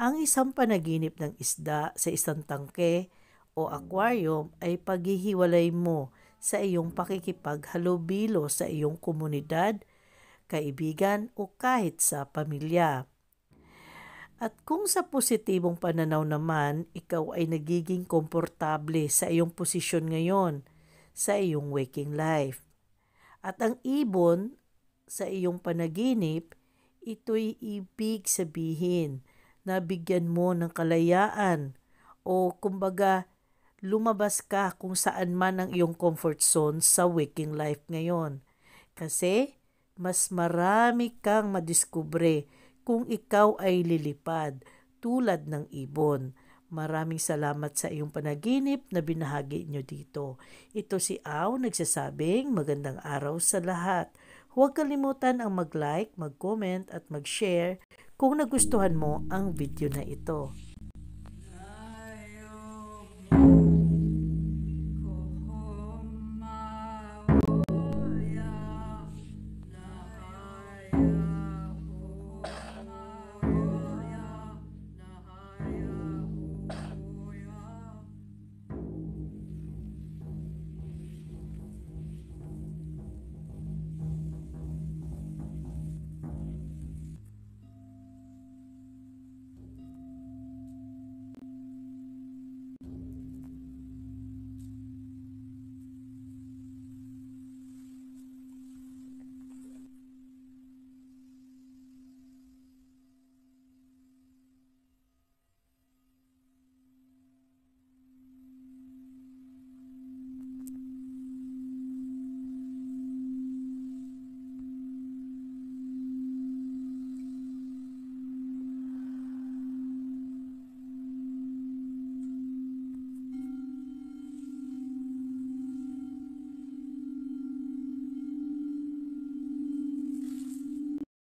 Ang isang panaginip ng isda sa isang tangke o aquarium ay paghihiwalay mo sa iyong pakikipaghalubilo sa iyong komunidad, kaibigan o kahit sa pamilya. At kung sa positibong pananaw naman, ikaw ay nagiging komportable sa iyong posisyon ngayon sa iyong waking life. At ang ibon sa iyong panaginip, ito'y ibig sabihin na bigyan mo ng kalayaan o kumbaga lumabas ka kung saan man ang iyong comfort zone sa waking life ngayon. Kasi mas marami kang madiskubre kung ikaw ay lilipad tulad ng ibon. Maraming salamat sa iyong panaginip na binahagi nyo dito. Ito si Aw nagsasabing magandang araw sa lahat. Huwag kalimutan ang mag-like, mag-comment at mag-share kung nagustuhan mo ang video na ito.